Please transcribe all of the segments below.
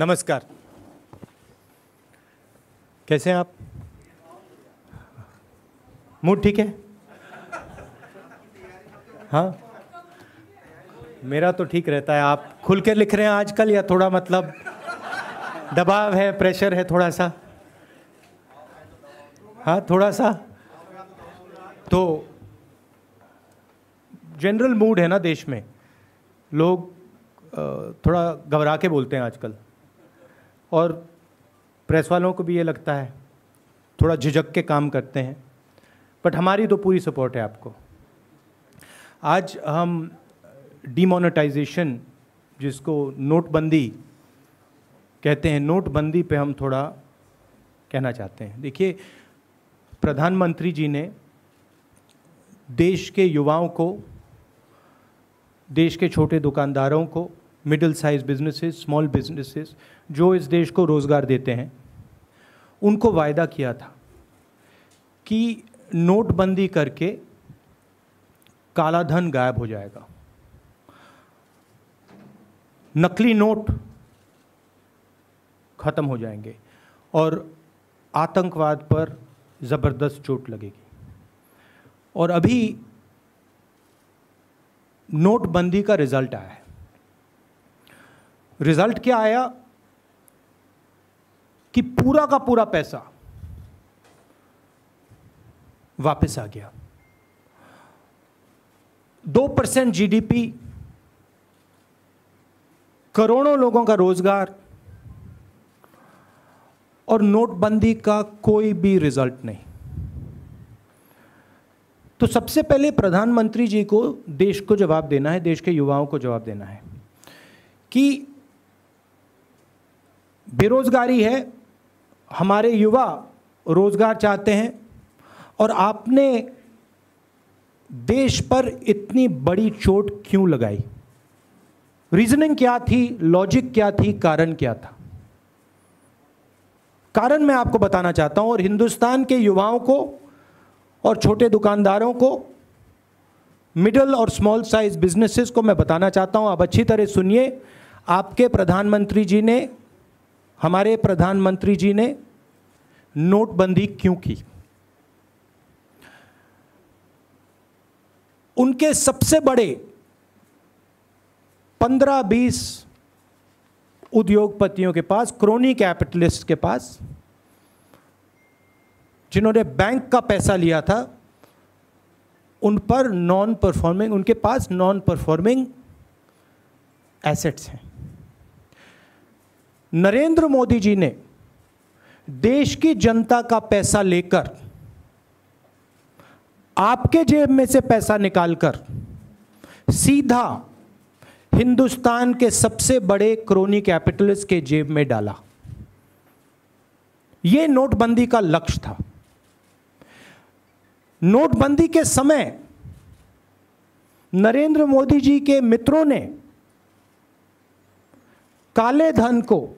नमस्कार। कैसे हैं आप? मूड ठीक है? हाँ। मेरा तो ठीक रहता है। आप खुल के लिख रहे हैं आजकल या थोड़ा मतलब दबाव है, प्रेशर है थोड़ा सा? हाँ थोड़ा सा? तो जनरल मूड है ना देश में। लोग थोड़ा घबरा के बोलते हैं आजकल। और प्रेस वालों को भी ये लगता है, थोड़ा झिझक के काम करते हैं। बट हमारी तो पूरी सपोर्ट है आपको। आज हम डीमोनेटाइजेशन जिसको नोटबंदी कहते हैं, नोटबंदी पे हम थोड़ा कहना चाहते हैं। देखिए, प्रधानमंत्री जी ने देश के युवाओं को, देश के छोटे दुकानदारों को middle size businesses small businesses जो इस देश को रोज़गार देते हैं, उनको वायदा किया था कि नोटबंदी करके काला धन गायब हो जाएगा। नकली नोट खत्म हो जाएँगे और आतंकवाद पर ज़बरदस्त चोट लगेगी। और अभी नोटबंदी का रिज़ल्ट आया है। रिज़ल्ट क्या आया? कि पूरा का पूरा पैसा वापस आ गया। दो परसेंट जीडीपी करोड़ों लोगों का रोज़गार और नोटबंदी का कोई भी रिज़ल्ट नहीं। तो सबसे पहले प्रधानमंत्री जी को देश को जवाब देना है, देश के युवाओं को जवाब देना है कि बेरोजगारी है, हमारे युवा रोज़गार चाहते हैं और आपने देश पर इतनी बड़ी चोट क्यों लगाई? रीजनिंग क्या थी? लॉजिक क्या थी? कारण क्या था? कारण मैं आपको बताना चाहता हूँ और हिंदुस्तान के युवाओं को और छोटे दुकानदारों को मिडिल और स्मॉल साइज़ बिजनेसेस को मैं बताना चाहता हूँ। आप अच्छी तरह सुनिए। आपके प्रधानमंत्री जी ने हमारे प्रधानमंत्री जी ने नोटबंदी क्यों की? उनके सबसे बड़े 15-20 उद्योगपतियों के पास, क्रोनी कैपिटलिस्ट के पास, जिन्होंने बैंक का पैसा लिया था, उन पर नॉन परफॉर्मिंग उनके पास नॉन परफॉर्मिंग एसेट्स हैं। नरेंद्र मोदी जी ने देश की जनता का पैसा लेकर, आपके जेब में से पैसा निकालकर, सीधा हिंदुस्तान के सबसे बड़े क्रोनी कैपिटलिस्ट के जेब में डाला। यह नोटबंदी का लक्ष्य था। नोटबंदी के समय नरेंद्र मोदी जी के मित्रों ने काले धन को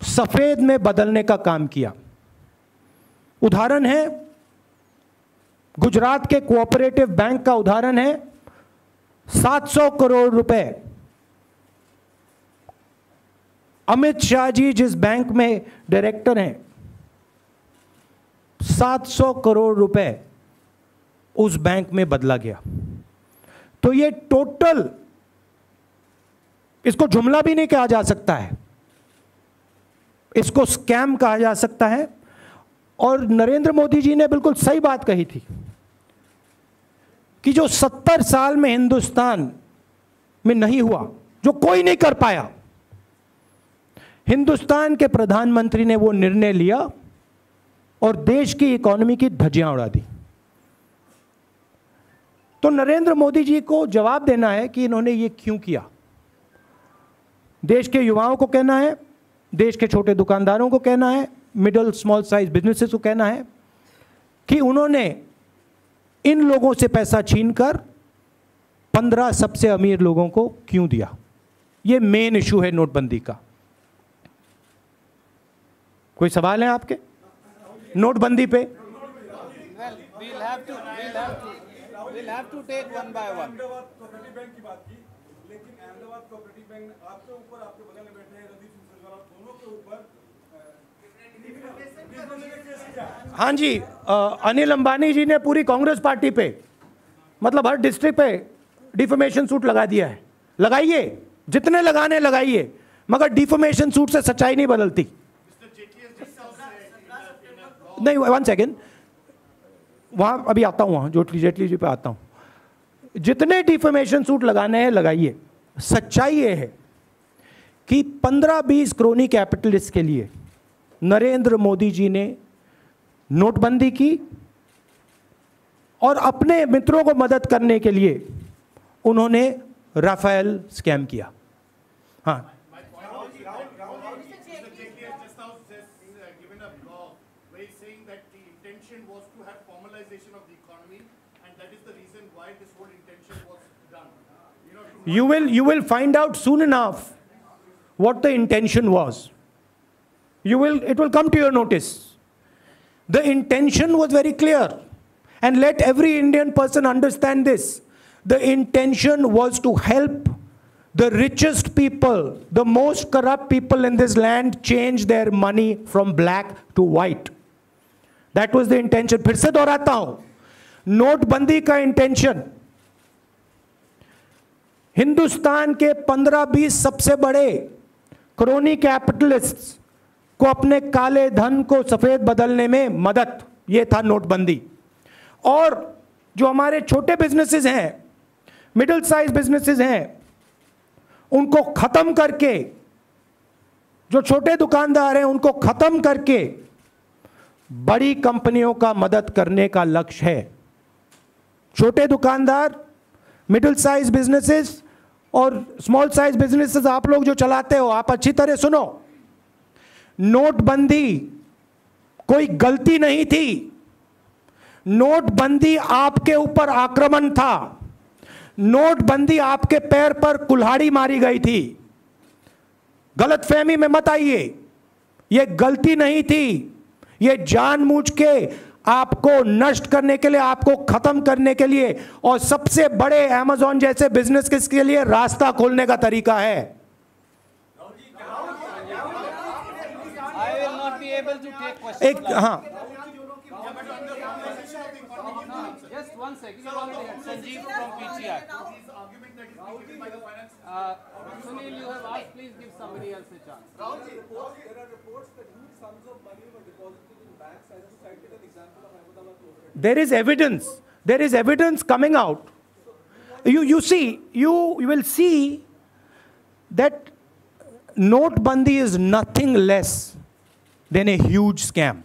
सफ़ेद में बदलने का काम किया। उदाहरण है, गुजरात के कोऑपरेटिव बैंक का उदाहरण है 700 करोड़ रुपए। अमित शाह जी जिस बैंक में डायरेक्टर हैं 700 करोड़ रुपए उस बैंक में बदला गया। तो ये टोटल, इसको जुमला भी नहीं कहा जा सकता है। इसको स्कैम कहा जा सकता है। और नरेंद्र मोदी जी ने बिल्कुल सही बात कही थी कि जो सत्तर साल में हिंदुस्तान में नहीं हुआ, जो कोई नहीं कर पाया, हिंदुस्तान के प्रधानमंत्री ने वो निर्णय लिया और देश की इकोनॉमी की धज्जियाँ उड़ा दी। तो नरेंद्र मोदी जी को जवाब देना है कि इन्होंने ये क्यों किया? देश के युवाओं को कहना है देश के छोटे दुकानदारों को कहना है मिडिल स्मॉल साइज़ बिजनेसेस को कहना है कि उन्होंने इन लोगों से पैसा छीनकर पंद्रह सबसे अमीर लोगों को क्यों दिया? ये मेन इशू है नोटबंदी का। कोई सवाल है आपके? नोटबंदी पे। लेकिन अहमदाबाद कोऑपरेटिव बैंक आपके ऊपर आपके बगल में बैठे हाँ जी अनिल अंबानी जी ने पूरी कांग्रेस पार्टी पे मतलब हर डिस्ट्रिक्ट पे डिफोमेशन सूट लगा दिया है। लगाइए, जितने लगाने लगाइए, मगर डिफोमेशन सूट से सच्चाई नहीं बदलती। नहीं वन सेकेंड वहाँ, अभी आता हूँ वहाँ जो जेटली जी पे आता हूँ। जितने डिफोमेशन सूट लगाने हैं, लगाइए। सच्चाई ये है। कि 15-20 क्रोनी कैपिटलिस्ट के लिए नरेंद्र मोदी जी ने नोटबंदी की और अपने मित्रों को मदद करने के लिए उन्होंने राफेल स्कैम किया। हाँ। You will you will find out soon enough what the intention was you will it will come to your notice the intention was very clear and let every indian person understand this the intention was to help the richest people the most corrupt people in this land change their money from black to white that was the intention फिर से दोहराता हूं नोटबंदी का intention Hindustan के 15-20 सबसे बड़े crony capitalists को अपने काले धन को सफ़ेद बदलने में मदद, ये था नोटबंदी। और जो हमारे छोटे बिजनेसेस हैं, मिडिल साइज़ बिजनेसेस हैं, उनको खत्म करके, जो छोटे दुकानदार हैं, उनको खत्म करके बड़ी कंपनियों का मदद करने का लक्ष्य है। छोटे दुकानदार, मिडिल साइज़ बिजनेसेस और स्मॉल साइज़ बिजनेसेस आप लोग जो चलाते हो, आप अच्छी तरह सुनो। नोटबंदी कोई गलती नहीं थी। नोटबंदी आपके ऊपर आक्रमण था। नोटबंदी आपके पैर पर कुल्हाड़ी मारी गई थी। गलत फहमी में मत आइए। यह गलती नहीं थी। यह जानबूझ के आपको नष्ट करने के लिए आपको खत्म करने के लिए और सबसे बड़े अमेजोन जैसे बिज़नेस के लिए रास्ता खोलने का तरीका है. एक हाँ Uh, Sunil, you have asked. Please give somebody else a chance. Rahul, There are reports that huge sums of there is evidence there is evidence coming out you you see you, you will see that notebandi is nothing less than a huge scam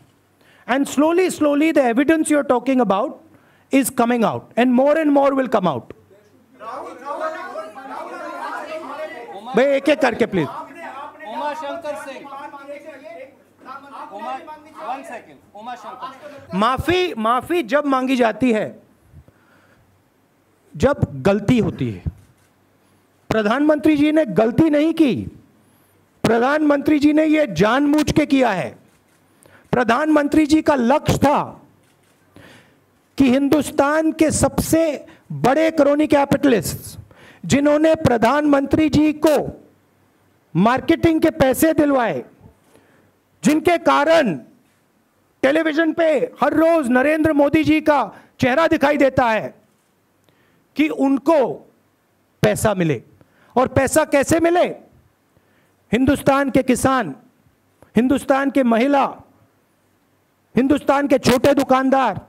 and slowly slowly the evidence you're talking about is coming out and more and more will come out भाई एक एक करके please Uma Shankar Singh. Uma, one second. Uma Shankar. माफ़ी माफ़ी जब मांगी जाती है, जब गलती होती है। प्रधानमंत्री जी ने गलती नहीं की। प्रधानमंत्री जी ने यह जानबूझ के किया है। प्रधानमंत्री जी का लक्ष्य था कि हिंदुस्तान के सबसे बड़े क्रोनी कैपिटलिस्ट, जिन्होंने प्रधानमंत्री जी को मार्केटिंग के पैसे दिलवाए, जिनके कारण टेलीविज़न पे हर रोज नरेंद्र मोदी जी का चेहरा दिखाई देता है कि उनको पैसा मिले। और पैसा कैसे मिले? हिंदुस्तान के किसान, हिंदुस्तान के महिला, हिंदुस्तान के छोटे दुकानदार,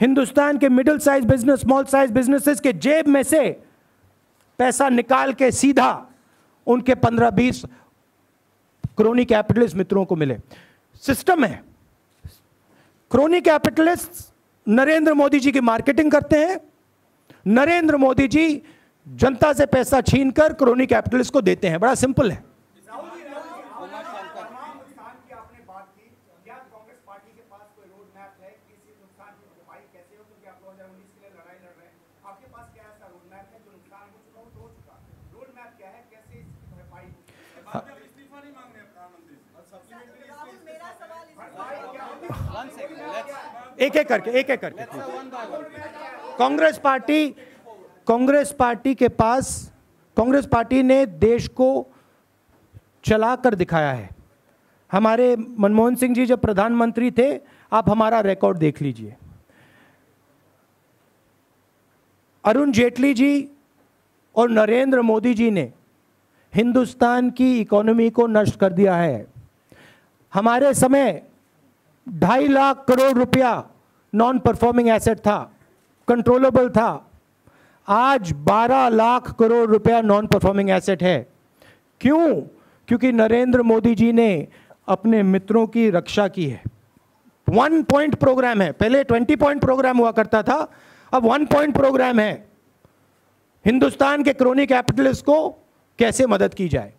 हिंदुस्तान के middle size business small size businesses के जेब में से पैसा निकाल के सीधा उनके 15-20 क्रोनी कैपिटलिस्ट मित्रों को मिले। सिस्टम है क्रोनी कैपिटलिस्ट नरेंद्र मोदी जी की मार्केटिंग करते हैं। नरेंद्र मोदी जी जनता से पैसा छीनकर क्रोनी कैपिटलिस्ट को देते हैं। बड़ा सिंपल है। एक एक करके, एक एक करके. कांग्रेस पार्टी कांग्रेस पार्टी के पास, कांग्रेस पार्टी ने देश को चला कर दिखाया है। हमारे मनमोहन सिंह जी जब प्रधानमंत्री थे, आप हमारा रिकॉर्ड देख लीजिए। अरुण जेटली जी और नरेंद्र मोदी जी ने हिंदुस्तान की इकोनॉमी को नष्ट कर दिया है। हमारे समय ढाई लाख करोड़ रुपया नॉन परफॉर्मिंग एसेट था कंट्रोलेबल था। आज 12 लाख करोड़ रुपया नॉन परफॉर्मिंग एसेट है। क्यों? क्योंकि नरेंद्र मोदी जी ने अपने मित्रों की रक्षा की है। वन पॉइंट प्रोग्राम है। पहले ट्वेंटी पॉइंट प्रोग्राम हुआ करता था, अब वन पॉइंट प्रोग्राम है। हिंदुस्तान के क्रोनी कैपिटलिस्ट को कैसे मदद की जाए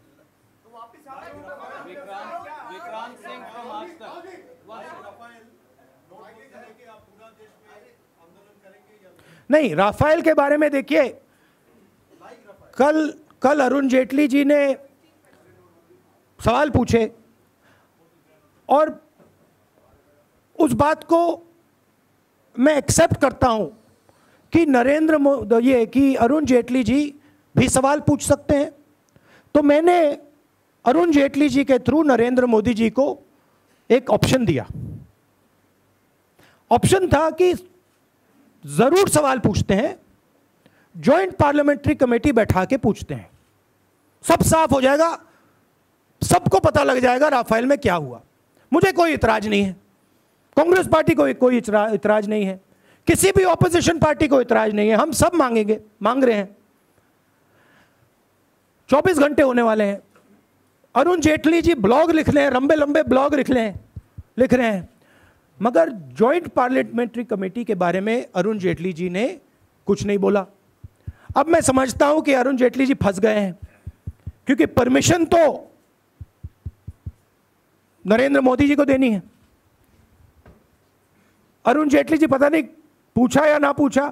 विक्रांत सिंह from आज तक नहीं राफेल के बारे में देखिए। कल कल अरुण जेटली जी ने सवाल पूछे और उस बात को मैं एक्सेप्ट करता हूँ कि नरेंद्र मोदी ये, कि अरुण जेटली जी भी सवाल पूछ सकते हैं। तो मैंने अरुण जेटली जी के थ्रू नरेंद्र मोदी जी को एक ऑप्शन दिया। ऑप्शन था कि ज़रूर सवाल पूछते हैं ज्वाइंट पार्लियामेंट्री कमेटी बैठा के पूछते हैं। सब साफ़ हो जाएगा, सबको पता लग जाएगा राफेल में क्या हुआ। मुझे कोई इतराज नहीं है। कांग्रेस पार्टी को कोई इतराज नहीं है। किसी भी ऑपोजिशन पार्टी को इतराज नहीं है। हम सब मांगेंगे, मांग रहे हैं। 24 घंटे होने वाले हैं। अरुण जेटली जी ब्लॉग लिख रहे हैं लंबे लंबे ब्लॉग लिख रहे हैं लिख रहे हैं। मगर जॉइंट पार्लियामेंट्री कमेटी के बारे में अरुण जेटली जी ने कुछ नहीं बोला। अब मैं समझता हूँ कि अरुण जेटली जी फंस गए हैं, क्योंकि परमिशन तो नरेंद्र मोदी जी को देनी है। अरुण जेटली जी पता नहीं पूछा या ना पूछा,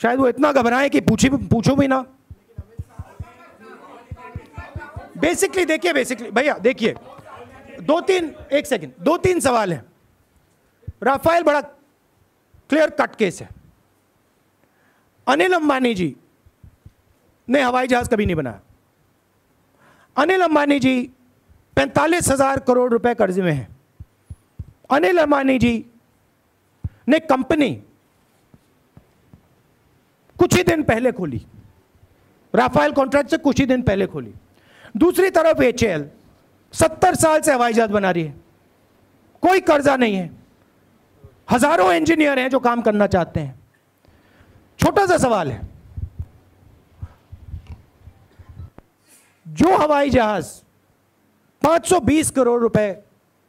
शायद वो इतना घबराए कि पूछी पूछो भी ना। बेसिकली देखिए बेसिकली भैया, देखिए दो तीन एक सेकंड दो तीन सवाल हैं। राफेल बड़ा क्लियर कट केस है। अनिल अंबानी जी ने हवाई जहाज़ कभी नहीं बनाया। अनिल अंबानी जी पैंतालीस हज़ार करोड़ रुपए कर्जे में हैं। अनिल अंबानी जी ने कंपनी कुछ ही दिन पहले खोली। राफेल कॉन्ट्रैक्ट से कुछ ही दिन पहले खोली। दूसरी तरफ़ एच सत्तर साल से हवाई जहाज़ बना रही है। कोई कर्जा नहीं है। हज़ारों इंजीनियर हैं जो काम करना चाहते हैं। छोटा सा सवाल है। जो हवाई जहाज़ 520 करोड़ रुपए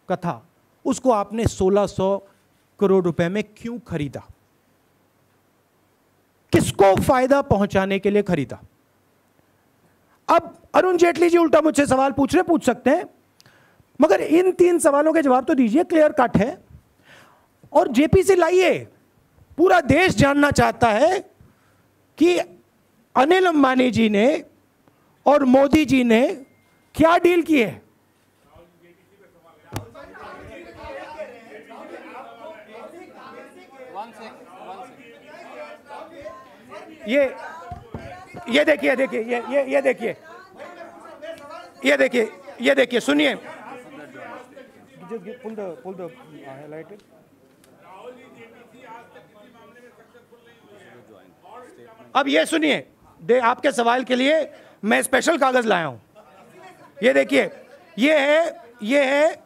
का था, उसको आपने 1600 करोड़ रुपए में क्यों खरीदा? किसको फ़ायदा पहुँचाने के लिए खरीदा? अब अरुण जेटली जी उल्टा मुझसे सवाल पूछ रहे, पूछ सकते हैं, मगर इन तीन सवालों के जवाब तो दीजिए, क्लियर कट है। और जेपीसी लाइए। पूरा देश जानना चाहता है कि अनिल अंबानी जी ने और मोदी जी ने क्या डील की है? ये ये देखिए देखिए, ये ये ये देखिए। ये देखिए ये देखिए, सुनिए। अब ये सुनिए, दे, आपके सवाल के लिए मैं स्पेशल कागज़ लाया हूँ। ये देखिए, ये है ये है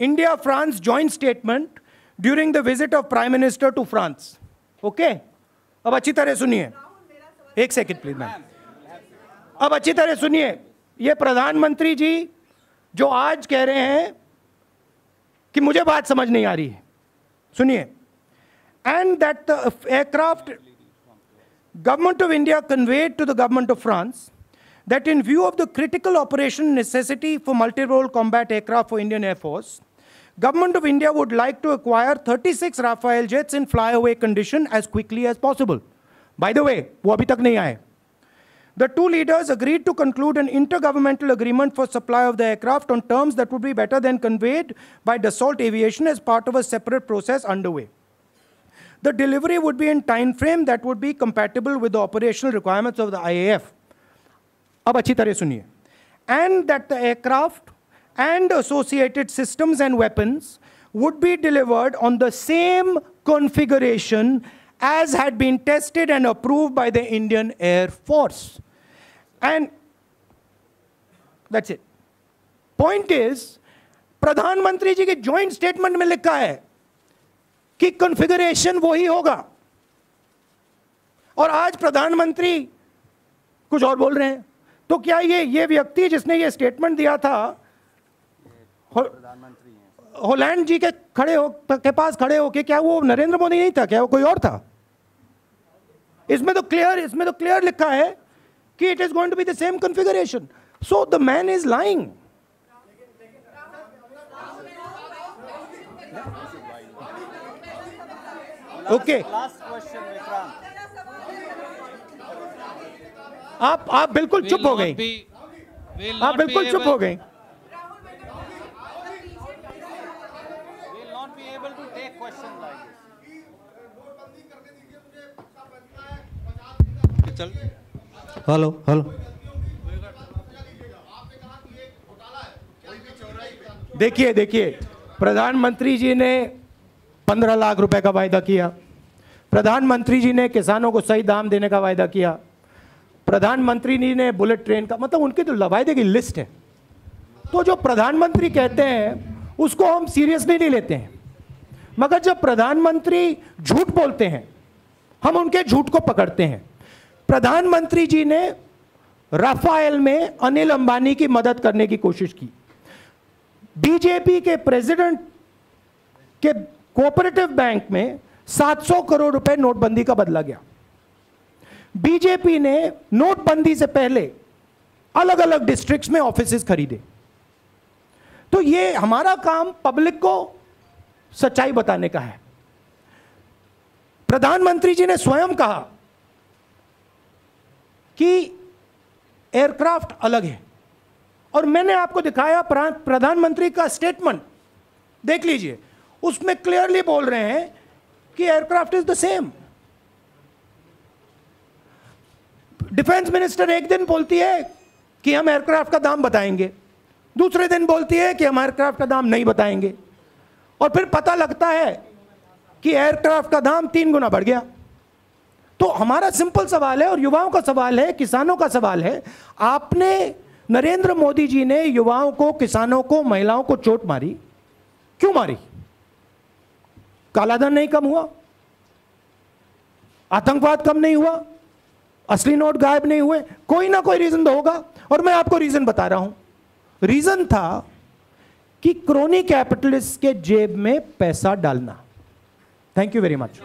India France joint statement during the visit of prime minister to France okay अब अच्छी तरह सुनिए। एक सेकंड प्लीज़ मैम अब अच्छी तरह सुनिए, ये प्रधानमंत्री जी जो आज कह रहे हैं कि मुझे बात समझ नहीं आ रही है। सुनिए। And that the aircraft government of india conveyed to the government of france that in view of the critical operation necessity for multi-role combat aircraft for indian air force government of india would like to acquire 36 rafale jets in flyaway condition as quickly as possible by the way abhi tak nahi aaye the two leaders agreed to conclude an intergovernmental agreement for supply of the aircraft on terms that would be better than conveyed by Dassault Aviation as part of a separate process underway The delivery would be in time frame that would be compatible with the operational requirements of the IAF. अब अच्छी तरह सुनिए and that the aircraft and associated systems and weapons would be delivered on the same configuration as had been tested and approved by the Indian Air Force. And that's it. Point is, प्रधानमंत्री जी के joint statement में लिखा है कि configuration वही होगा। और आज प्रधानमंत्री कुछ और बोल रहे हैं। तो क्या ये ये व्यक्ति जिसने ये स्टेटमेंट दिया था होलैंड जी के खड़े हो के पास खड़े होके क्या वो नरेंद्र मोदी नहीं था? क्या वो कोई और था? इसमें तो क्लियर इसमें तो क्लियर लिखा है कि it is going to be the same configuration so the man is lying okay आप आप बिल्कुल चुप हो गए आप बिल्कुल चुप हो गए हेलो हेलो। देखिए देखिए प्रधानमंत्री जी ने पंद्रह लाख रुपए का वायदा किया। प्रधानमंत्री जी ने किसानों को सही दाम देने का वायदा किया। प्रधानमंत्री जी ने बुलेट ट्रेन का मतलब उनके तो वायदे की लिस्ट है। तो जो प्रधानमंत्री कहते हैं, उसको हम सीरियसली नहीं लेते हैं। मगर जब प्रधानमंत्री झूठ बोलते हैं, हम उनके झूठ को पकड़ते हैं। प्रधानमंत्री जी ने राफेल में अनिल अंबानी की मदद करने की कोशिश की। बीजेपी के प्रेसिडेंट के कोऑपरेटिव बैंक में 700 करोड़ रुपए नोटबंदी का बदला गया। बीजेपी ने नोटबंदी से पहले अलग अलग डिस्ट्रिक्ट्स में ऑफ़िस खरीदे। तो ये हमारा काम पब्लिक को सच्चाई बताने का है। प्रधानमंत्री जी ने स्वयं कहा कि एयरक्राफ्ट अलग है। और मैंने आपको दिखाया प्रधानमंत्री का स्टेटमेंट देख लीजिए उसमें क्लियरली बोल रहे हैं कि aircraft is the same defence minister एक दिन बोलती है कि हम एयरक्राफ्ट का दाम बताएँगे। दूसरे दिन बोलती है कि हम एयरक्राफ्ट का दाम नहीं बताएँगे। और फिर पता लगता है कि एयरक्राफ्ट का दाम तीन गुना बढ़ गया। तो हमारा सिंपल सवाल है और युवाओं का सवाल है, किसानों का सवाल है, आपने नरेंद्र मोदी जी ने युवाओं को, किसानों को, महिलाओं को चोट मारी? क्यों मारी? कालाधन नहीं कम हुआ, आतंकवाद कम नहीं हुआ, असली नोट गायब नहीं हुए, कोई ना कोई रीजन तो होगा। और मैं आपको रीजन बता रहा हूँ। रीजन था कि क्रोनी कैपिटलिस्ट के जेब में पैसा डालना। Thank you very much